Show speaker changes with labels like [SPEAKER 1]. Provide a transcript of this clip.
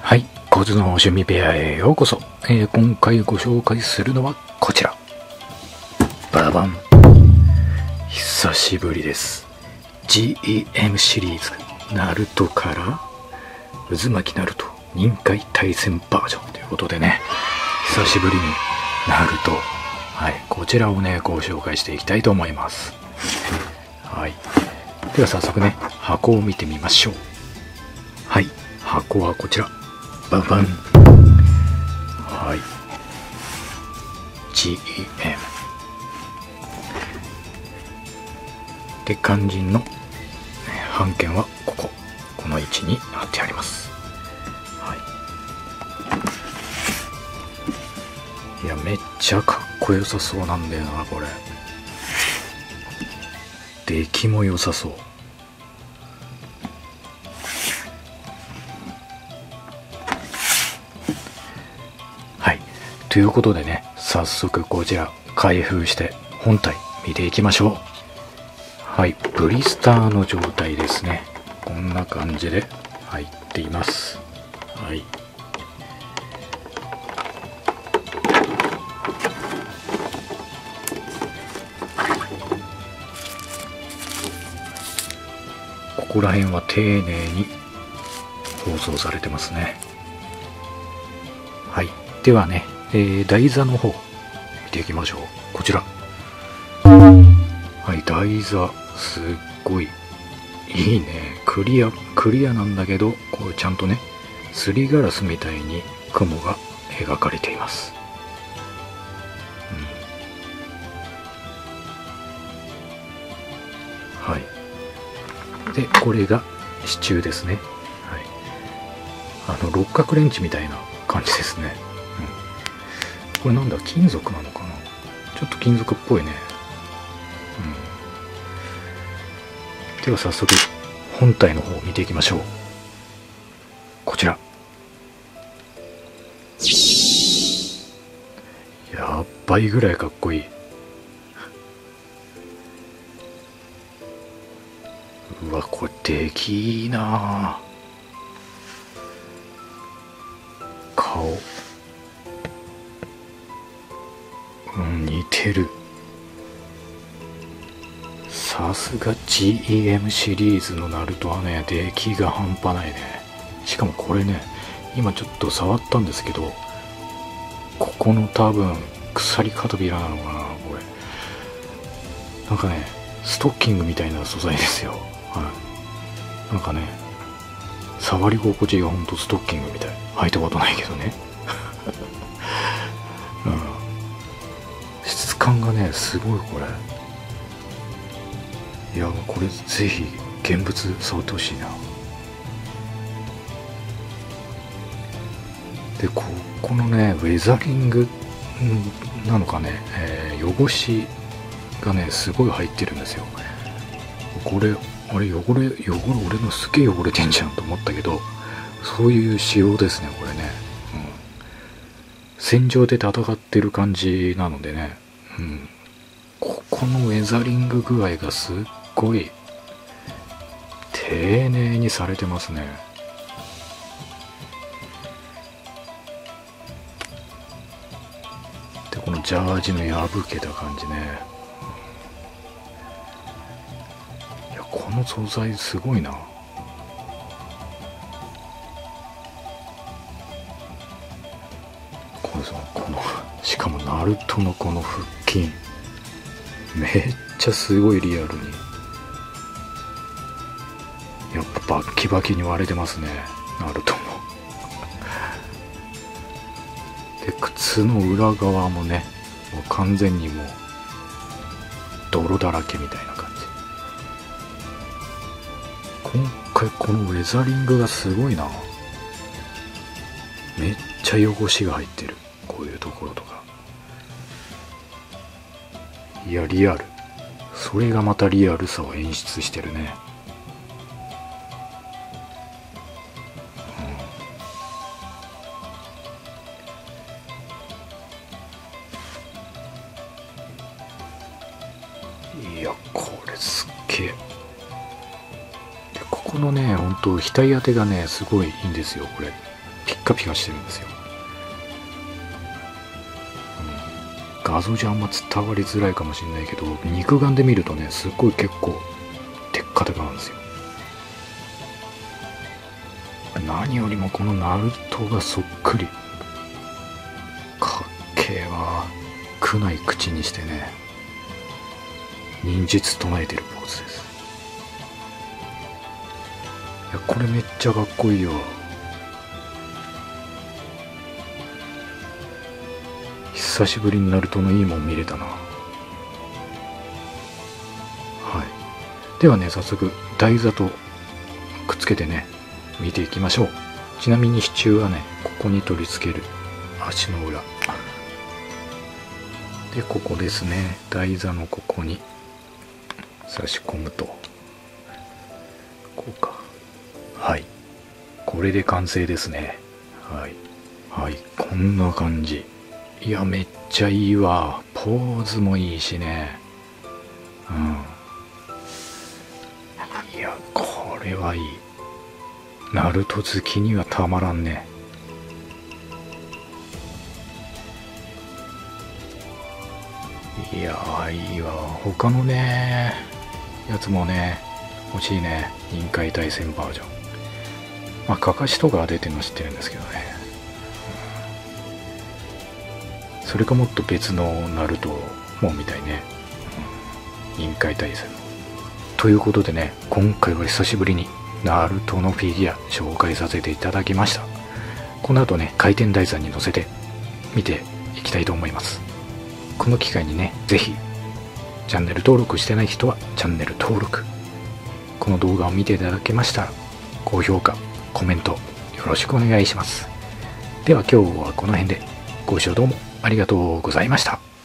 [SPEAKER 1] はい、コズの趣味部屋へようこそ。えー今回ご紹介するのはこちら。ババン。久しぶりです。GEM シリーズ、ナルトから、渦巻きナルト、任界対戦バージョンということでね、久しぶりにナルト、はい、こちらをね、ご紹介していきたいと思います。はい。では早速ね、箱を見てみましょう。はい、箱はこちら。ババン。はい。GEM。で、肝心の、ね、版権はここ。この位置に貼ってあります。はい。いや、めっちゃかっこよさそうなんだよな、これ。出来も良さそう。ということでね、早速こちら開封して本体見ていきましょう。はい。ブリスターの状態ですね。こんな感じで入っています。はい。ここら辺は丁寧に包装されてますね。はい。ではね、えー台座の方、見ていきましょう。こちら。はい、台座、すっごい、いいね。クリア、クリアなんだけど、こうちゃんとね、すりガラスみたいに雲が描かれています。うん、はい。で、これが支柱ですね。はい。あの、六角レンチみたいな感じですね。これなんだ、金属なのかな？ちょっと金属っぽいね。うん。では早速、本体の方を見ていきましょう。こちら。やっばいぐらいかっこいい。うわ、これできいいな顔。似てる。さすが GEM シリーズのナルトはね、出来が半端ないね。しかもこれね、今ちょっと触ったんですけど、ここの多分、鎖片びらなのかな、これ。なんかね、ストッキングみたいな素材ですよ。はい。なんかね、触り心地がほんとストッキングみたい。履いたことないけどね。感がね、すごいこれ。いや、これぜひ現物触ってほしいな。で、ここのね、ウェザリングなのかね、えー汚しがね、すごい入ってるんですよ。これ、あれ、汚れ、汚れ、俺のすげえ汚れてんじゃんと思ったけど、そういう仕様ですね、これね。うん。戦場で戦ってる感じなのでね、うん。ここのウェザリング具合がすっごい、丁寧にされてますね。で、このジャージの破けた感じね。いや、この素材すごいな。ルトのこの腹筋。めっちゃすごいリアルに。やっぱバッキバキに割れてますね。ナルトも。で、靴の裏側もね、もう完全にもう、泥だらけみたいな感じ。今回このウェザリングがすごいな。めっちゃ汚しが入ってる。こういうところとか。いや、リアル。それがまたリアルさを演出してるね。いや、これすっげえ。ここのね、ほんと額当てがね、すごいいいんですよ、これ。ピッカピカしてるんですよ、画像じゃあんま伝わりづらいかもしれないけど肉眼で見るとねすっごい結構テッカテカなんですよ。何よりもこのナルトがそっくり。かっけえわ。苦ない口にしてね。忍術唱えてるポーズです。いやこれめっちゃかっこいいよ久しぶりにナルトのいいもん見れたな。はい。ではね早速台座とくっつけてね見ていきましょう。ちなみに支柱はねここに取り付ける足の裏。でここですね。台座のここに差し込むと。こうか。はい。これで完成ですね。はい。はい。こんな感じ。いやめっちゃいいわ。ポーズもいいしね。うん。いやこれはいい。ナルト好きにはたまらんね。いやいいわ。他のねやつもね欲しいね。臨海対戦バージョン。まあかかしとか出てるの知ってるんですけどね、それかもっと別のナルトもみたいね、うん、臨海対戦ということでね今回は久しぶりにナルトのフィギュア紹介させていただきました。この後ね回転台座に乗せて見ていきたいと思います。この機会にね是非チャンネル登録してない人はチャンネル登録。この動画を見ていただけましたら高評価コメントよろしくお願いします。では今日はこの辺で。ご視聴どうも。ありがとうございました。